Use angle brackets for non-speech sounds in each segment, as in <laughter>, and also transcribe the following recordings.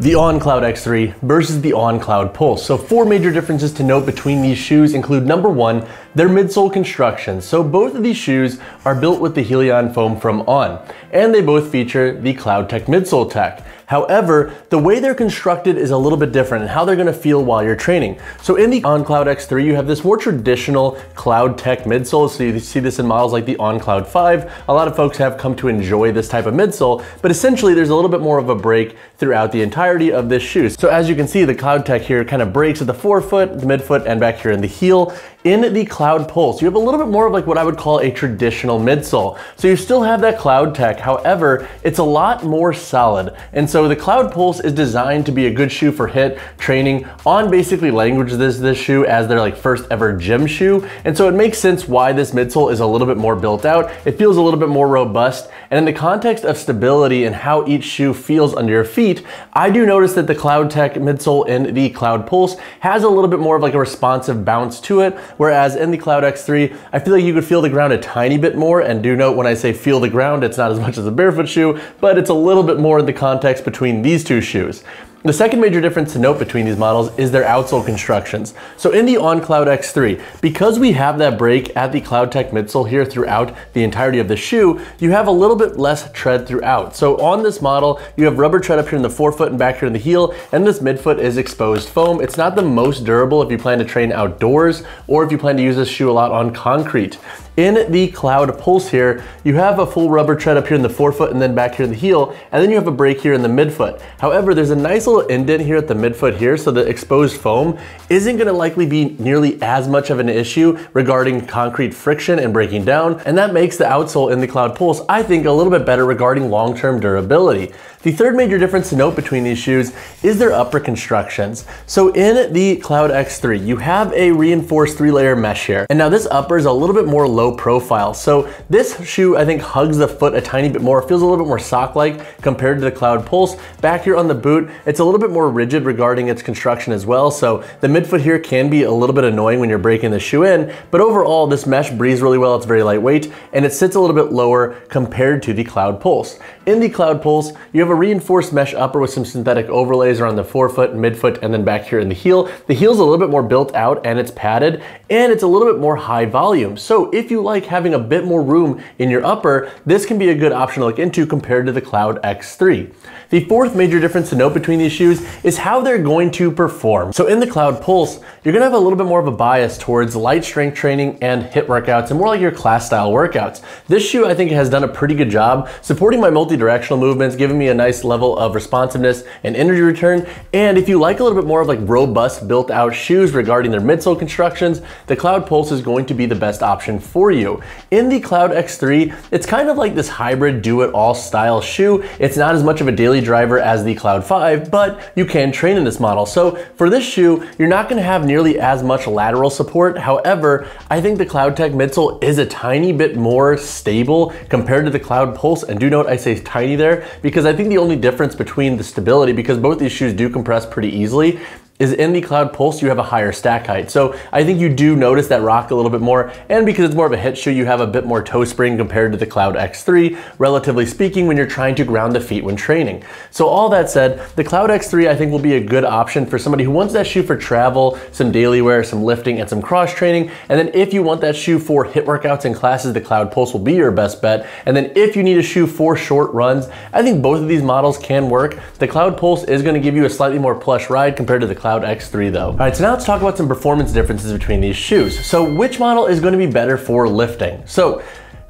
The On Cloud X3 versus the On Cloud Pulse. So four major differences to note between these shoes include number one, their midsole construction. So both of these shoes are built with the Helion foam from On, and they both feature the CloudTec midsole tech. However, the way they're constructed is a little bit different and how they're gonna feel while you're training. So in the OnCloud X3, you have this more traditional CloudTec midsole. So you see this in models like the OnCloud 5. A lot of folks have come to enjoy this type of midsole, but essentially there's a little bit more of a break throughout the entirety of this shoe. So as you can see, the CloudTec here kind of breaks at the forefoot, the midfoot, and back here in the heel. In the Cloud Pulse, you have a little bit more of like what I would call a traditional midsole. So you still have that CloudTec. however, it's a lot more solid. And so the Cloud Pulse is designed to be a good shoe for HIIT training. On basically language this, this shoe as their like first ever gym shoe. And so it makes sense why this midsole is a little bit more built out. It feels a little bit more robust. And in the context of stability and how each shoe feels under your feet, I do notice that the CloudTec midsole in the Cloud Pulse has a little bit more of like a responsive bounce to it Whereas in the Cloud X3, I feel like you could feel the ground a tiny bit more. And do note when I say feel the ground, it's not as much as a barefoot shoe, but it's a little bit more in the context between these two shoes. The second major difference to note between these models is their outsole constructions. So in the OnCloud X3, because we have that break at the CloudTec midsole here throughout the entirety of the shoe, you have a little bit less tread throughout. So on this model, you have rubber tread up here in the forefoot and back here in the heel, and this midfoot is exposed foam. It's not the most durable if you plan to train outdoors or if you plan to use this shoe a lot on concrete. In the Cloud Pulse here, you have a full rubber tread up here in the forefoot and then back here in the heel, and then you have a break here in the midfoot. However, there's a nice little indent here at the midfoot here, so the exposed foam isn't gonna likely be nearly as much of an issue regarding concrete friction and breaking down, and that makes the outsole in the Cloud Pulse, I think, a little bit better regarding long-term durability. The third major difference to note between these shoes is their upper constructions. So in the Cloud X3, you have a reinforced three layer mesh here. And now this upper is a little bit more low profile. So this shoe, I think, hugs the foot a tiny bit more, feels a little bit more sock-like compared to the Cloud Pulse. Back here on the boot, it's a little bit more rigid regarding its construction as well. So the midfoot here can be a little bit annoying when you're breaking the shoe in, but overall this mesh breathes really well. It's very lightweight and it sits a little bit lower compared to the Cloud Pulse. In the Cloud Pulse, you have a reinforced mesh upper with some synthetic overlays around the forefoot, midfoot, and then back here in the heel. The heel's a little bit more built out and it's padded, and it's a little bit more high volume. So if you like having a bit more room in your upper, this can be a good option to look into compared to the Cloud X3. The fourth major difference to note between these shoes is how they're going to perform. So in the Cloud Pulse, you're gonna have a little bit more of a bias towards light strength training and HIIT workouts and more like your class style workouts. This shoe I think has done a pretty good job supporting my multi-directional movements, giving me a nice level of responsiveness and energy return. And if you like a little bit more of like robust built out shoes regarding their midsole constructions, the Cloud Pulse is going to be the best option for you. In the Cloud X3, it's kind of like this hybrid do it all style shoe. It's not as much of a daily driver as the Cloud 5, but you can train in this model. So for this shoe, you're not gonna have nearly as much lateral support. However, I think the CloudTec midsole is a tiny bit more stable compared to the Cloud Pulse. And do note I say tiny there because I think the only difference between the stability, because both these shoes do compress pretty easily, is in the Cloud Pulse, you have a higher stack height. So I think you do notice that rock a little bit more. And because it's more of a HIIT shoe, you have a bit more toe spring compared to the Cloud X3, relatively speaking, when you're trying to ground the feet when training. So all that said, the Cloud X3 I think will be a good option for somebody who wants that shoe for travel, some daily wear, some lifting, and some cross training. And then if you want that shoe for HIIT workouts and classes, the Cloud Pulse will be your best bet. And then if you need a shoe for short runs, I think both of these models can work. The Cloud Pulse is gonna give you a slightly more plush ride compared to the Cloud X3 though. All right, so now let's talk about some performance differences between these shoes. So which model is gonna be better for lifting? So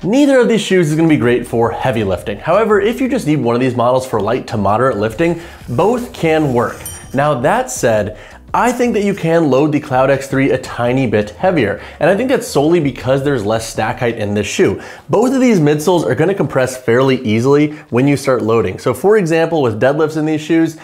Neither of these shoes is gonna be great for heavy lifting. However, if you just need one of these models for light to moderate lifting, both can work. Now that said, I think that you can load the Cloud X3 a tiny bit heavier, and I think that's solely because there's less stack height in this shoe. Both of these midsoles are gonna compress fairly easily when you start loading. So for example, with deadlifts in these shoes,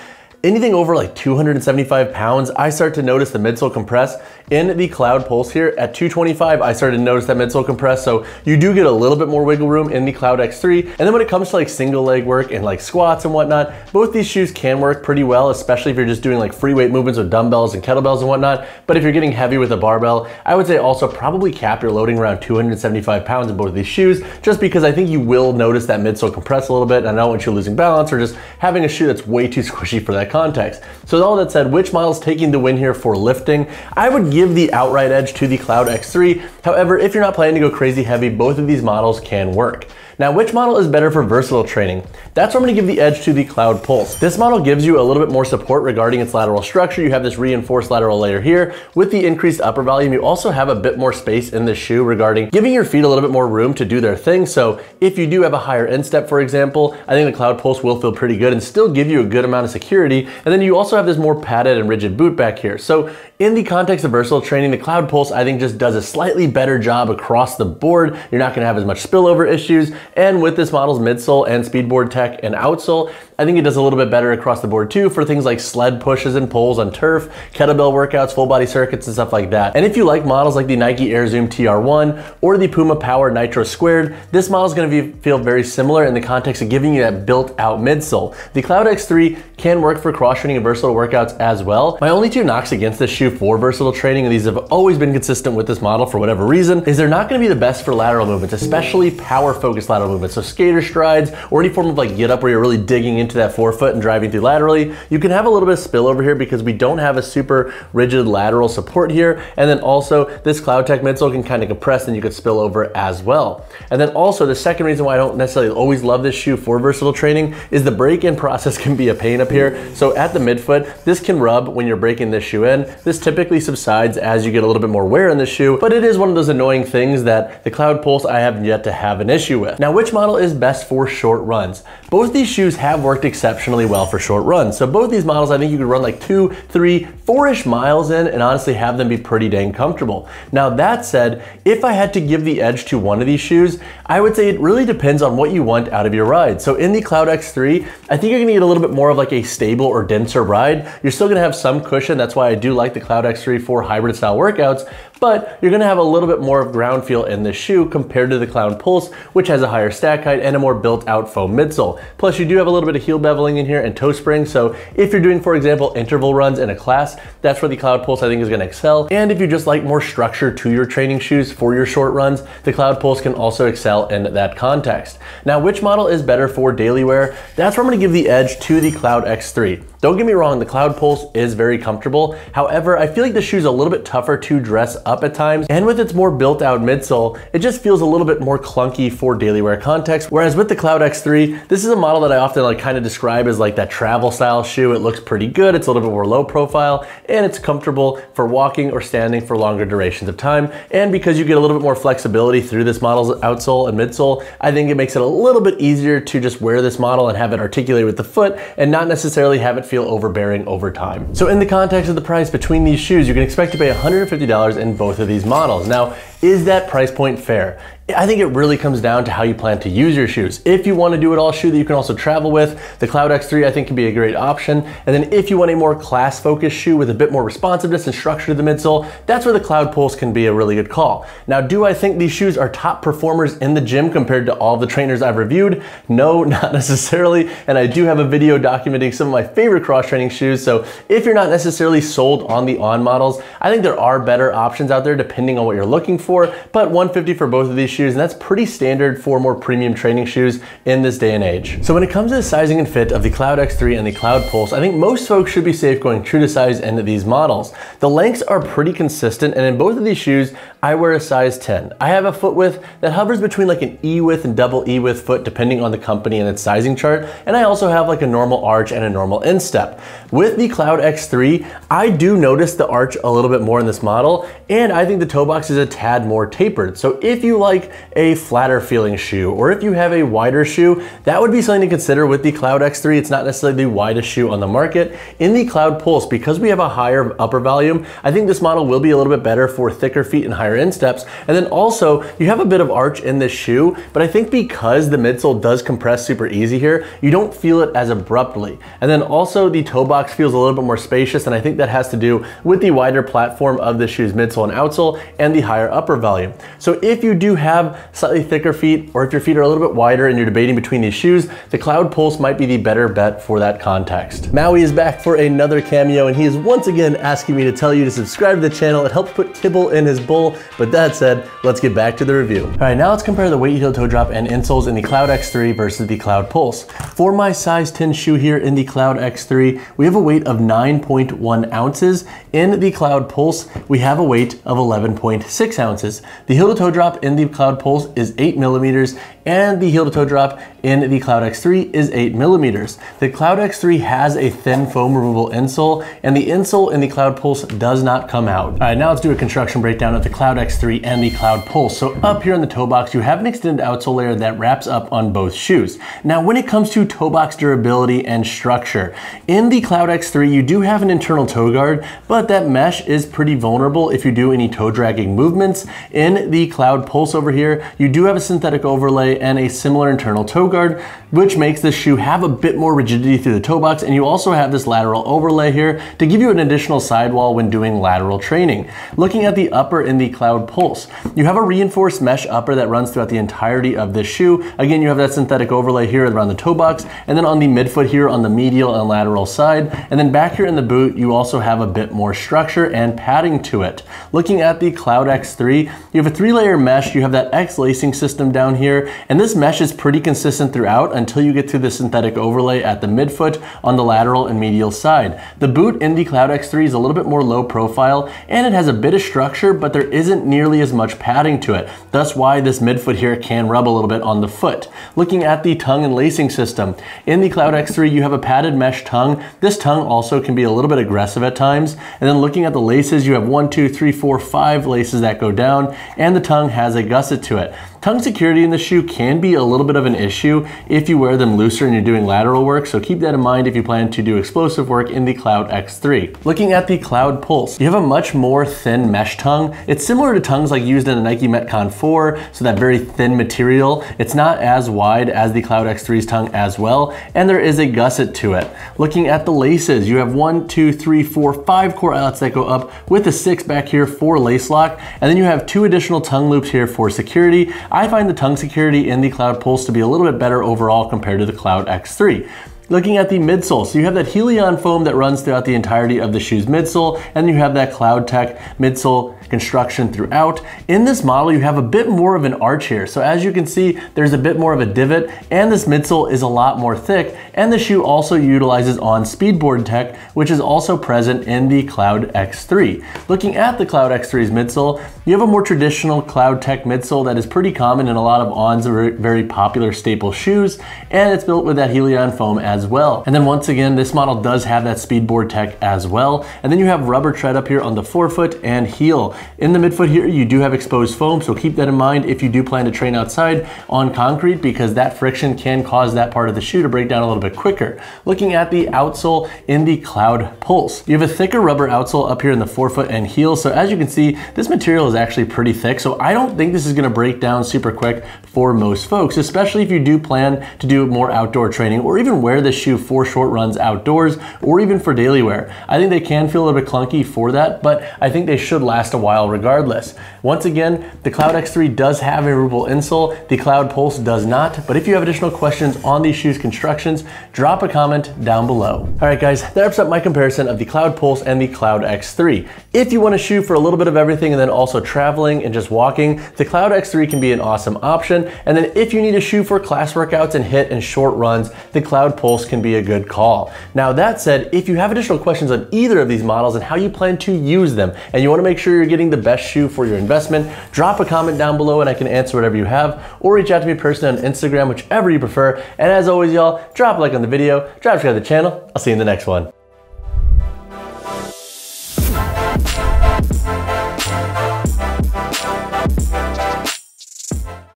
anything over like 275 pounds, I start to notice the midsole compress. In the Cloud Pulse here at 225, I started to notice that midsole compress. So you do get a little bit more wiggle room in the Cloud X3. And then when it comes to like single leg work and like squats and whatnot, both these shoes can work pretty well, especially if you're just doing like free weight movements with dumbbells and kettlebells and whatnot. But if you're getting heavy with a barbell, I would say also probably cap your loading around 275 pounds in both of these shoes, just because I think you will notice that midsole compress a little bit. And I don't want you losing balance or just having a shoe that's way too <laughs> squishy for that context. So with all that said, which model is taking the win here for lifting? I would give the outright edge to the Cloud X3. However, if you're not planning to go crazy heavy, both of these models can work. Now, which model is better for versatile training? That's where I'm gonna give the edge to the Cloud Pulse. This model gives you a little bit more support regarding its lateral structure. You have this reinforced lateral layer here. With the increased upper volume, you also have a bit more space in the shoe regarding giving your feet a little bit more room to do their thing. So if you do have a higher instep, for example, I think the Cloud Pulse will feel pretty good and still give you a good amount of security. And then you also have this more padded and rigid boot back here. So in the context of versatile training, the Cloud Pulse I think just does a slightly better job across the board. You're not gonna have as much spillover issues. And with this model's midsole and speedboard tech and outsole, I think it does a little bit better across the board too for things like sled pushes and pulls on turf, kettlebell workouts, full body circuits and stuff like that. And if you like models like the Nike Air Zoom TR1 or the Puma Power Nitro Squared, this model is gonna be, feel very similar in the context of giving you that built out midsole. The Cloud X3 can work for cross training and versatile workouts as well. My only two knocks against this shoe for versatile training, and these have always been consistent with this model for whatever reason, is they're not gonna be the best for lateral movements, especially power focused lateral movements. So skater strides or any form of like get up where you're really digging into into that forefoot and driving through laterally. You can have a little bit of spillover here because we don't have a super rigid lateral support here. And then also this CloudTec midsole can kind of compress and you could spill over as well. And then also the second reason why I don't necessarily always love this shoe for versatile training is the break-in process <laughs> can be a pain up here. So at the midfoot, this can rub when you're breaking this shoe in. This typically subsides as you get a little bit more wear in the shoe, but it is one of those annoying things that the Cloud Pulse I have yet to have an issue with. Now, which model is best for short runs? Both these shoes have worked worked exceptionally well for short runs. So both these models, I think you could run like two, three, four-ish miles in and honestly have them be pretty dang comfortable. Now that said, if I had to give the edge to one of these shoes, I would say it really depends on what you want out of your ride. So in the Cloud X3, I think you're gonna get a little bit more of like a stable or denser ride. You're still gonna have some cushion. That's why I do like the Cloud X3 for hybrid style workouts, but you're gonna have a little bit more of ground feel in this shoe compared to the Cloud Pulse, which has a higher stack height and a more built out foam midsole. Plus you do have a little bit of heel beveling in here and toe spring. So if you're doing, for example, interval runs in a class, that's where the Cloud Pulse I think is gonna excel. And if you just like more structure to your training shoes for your short runs, the Cloud Pulse can also excel in that context. Now, which model is better for daily wear? That's where I'm gonna give the edge to the Cloud X3. Don't get me wrong, the Cloud Pulse is very comfortable. However, I feel like the shoe's a little bit tougher to dress up at times. And with its more built out midsole, it just feels a little bit more clunky for daily wear context. Whereas with the Cloud X3, this is a model that I often like kind of describe as like that travel style shoe. It looks pretty good. It's a little bit more low profile and it's comfortable for walking or standing for longer durations of time. And because you get a little bit more flexibility through this model's outsole and midsole, I think it makes it a little bit easier to just wear this model and have it articulate with the foot and not necessarily have it feel overbearing over time. So in the context of the price between these shoes, you can expect to pay $150 in both of these models. Now, is that price point fair? I think it really comes down to how you plan to use your shoes. If you want to do it all shoe that you can also travel with, the Cloud X3 I think can be a great option. And then if you want a more class focused shoe with a bit more responsiveness and structure to the midsole, that's where the Cloud Pulse can be a really good call. Now, do I think these shoes are top performers in the gym compared to all the trainers I've reviewed? No, <laughs> not necessarily. And I do have a video documenting some of my favorite cross training shoes. So if you're not necessarily sold on the on models, I think there are better options out there depending on what you're looking for. But 150 for both of these shoes shoes, and that's pretty standard for more premium training shoes in this day and age. So when it comes to the sizing and fit of the Cloud X3 and the Cloud Pulse, I think most folks should be safe going true to size into these models. The lengths are pretty consistent, and in both of these shoes, I wear a size 10. I have a foot width that hovers between like an E width and double E width foot depending on the company and its sizing chart, and I also have like a normal arch and a normal instep. With the Cloud X3, I do notice the arch a little bit more in this model, and I think the toe box is a tad more tapered. So if you like a flatter feeling shoe, or if you have a wider shoe, that would be something to consider with the Cloud X3. It's not necessarily the widest shoe on the market. In the Cloud Pulse, because we have a higher upper volume, I think this model will be a little bit better for thicker feet and higher insteps. And then also, you have a bit of arch in this shoe, but I think because the midsole does compress super easy here, you don't feel it as abruptly. And then also the toe box feels a little bit more spacious, and I think that has to do with the wider platform of the shoe's midsole and outsole and the higher upper volume. So if you do have have slightly thicker feet or if your feet are a little bit wider and you're debating between these shoes, the Cloud Pulse might be the better bet for that context. Maui is back for another cameo and he is once again asking me to tell you to subscribe to the channel. It helps put kibble in his bowl. But that said, let's get back to the review. All right, now let's compare the weight heel toe drop and insoles in the Cloud X3 versus the Cloud Pulse. For my size 10 shoe here in the Cloud X3, we have a weight of 9.1 ounces. In the Cloud Pulse, we have a weight of 11.6 ounces. The heel to toe drop in the Cloud Pulse is 8 millimeters and the heel to toe drop in the Cloud X3 is 8 millimeters. The Cloud X3 has a thin foam removal insole and the insole in the Cloud Pulse does not come out. All right, now let's do a construction breakdown of the Cloud X3 and the Cloud Pulse. So up here in the toe box, you have an extended outsole layer that wraps up on both shoes. Now, when it comes to toe box durability and structure, in the Cloud X3, you do have an internal toe guard, but that mesh is pretty vulnerable if you do any toe dragging movements. In the Cloud Pulse over here, you do have a synthetic overlay and a similar internal toe guard, which makes this shoe have a bit more rigidity through the toe box. And you also have this lateral overlay here to give you an additional sidewall when doing lateral training. Looking at the upper in the Cloud Pulse, you have a reinforced mesh upper that runs throughout the entirety of this shoe. Again, you have that synthetic overlay here around the toe box, and then on the midfoot here on the medial and lateral side. And then back here in the boot, you also have a bit more structure and padding to it. Looking at the Cloud X3, you have a three layer mesh, you have that X lacing system down here, and this mesh is pretty consistent throughout until you get to the synthetic overlay at the midfoot on the lateral and medial side. The boot in the Cloud X3 is a little bit more low profile and it has a bit of structure, but there isn't nearly as much padding to it. That's why this midfoot here can rub a little bit on the foot. Looking at the tongue and lacing system, in the Cloud X3 you have a padded mesh tongue. This tongue also can be a little bit aggressive at times. And then looking at the laces, you have one, two, three, four, five laces that go down and the tongue has a gusset to it. Tongue security in the shoe can be a little bit of an issue if you wear them looser and you're doing lateral work, so keep that in mind if you plan to do explosive work in the Cloud X3. Looking at the Cloud Pulse, you have a much more thin mesh tongue. It's similar to tongues like used in the Nike Metcon 4, so that very thin material. It's not as wide as the Cloud X3's tongue as well, and there is a gusset to it. Looking at the laces, you have one, two, three, four, five core eyelets that go up with a six back here for lace lock, and then you have two additional tongue loops here for security. I find the tongue security in the Cloud Pulse to be a little bit better overall compared to the Cloud X3. Looking at the midsole, so you have that Helion foam that runs throughout the entirety of the shoe's midsole, and you have that CloudTec midsole construction throughout. In this model, you have a bit more of an arch here. So as you can see, there's a bit more of a divot, and this midsole is a lot more thick, and the shoe also utilizes on speedboard tech, which is also present in the Cloud X3. Looking at the Cloud X3's midsole, you have a more traditional CloudTec midsole that is pretty common in a lot of On's very popular staple shoes, and it's built with that Helion foam as well. And then once again, this model does have that speedboard tech as well. And then you have rubber tread up here on the forefoot and heel. In the midfoot here, you do have exposed foam, so keep that in mind if you do plan to train outside on concrete because that friction can cause that part of the shoe to break down a little bit quicker. Looking at the outsole in the Cloud Pulse. You have a thicker rubber outsole up here in the forefoot and heel, so as you can see, this material is actually pretty thick, so I don't think this is gonna break down super quick for most folks, especially if you do plan to do more outdoor training or even wear this shoe for short runs outdoors or even for daily wear. I think they can feel a little bit clunky for that, but I think they should last a while regardless. Once again, the Cloud X3 does have a removable insole, the Cloud Pulse does not, but if you have additional questions on these shoes constructions, drop a comment down below. All right guys, that wraps up my comparison of the Cloud Pulse and the Cloud X3. If you want a shoe for a little bit of everything and then also traveling and just walking, the Cloud X3 can be an awesome option. And then if you need a shoe for class workouts and HIIT and short runs, the Cloud Pulse can be a good call. Now that said, if you have additional questions on either of these models and how you plan to use them, and you wanna make sure you're getting the best shoe for your investment, drop a comment down below and I can answer whatever you have, or reach out to me personally on Instagram, whichever you prefer. And as always, y'all, drop a like on the video, drop subscribe to the channel. I'll see you in the next one.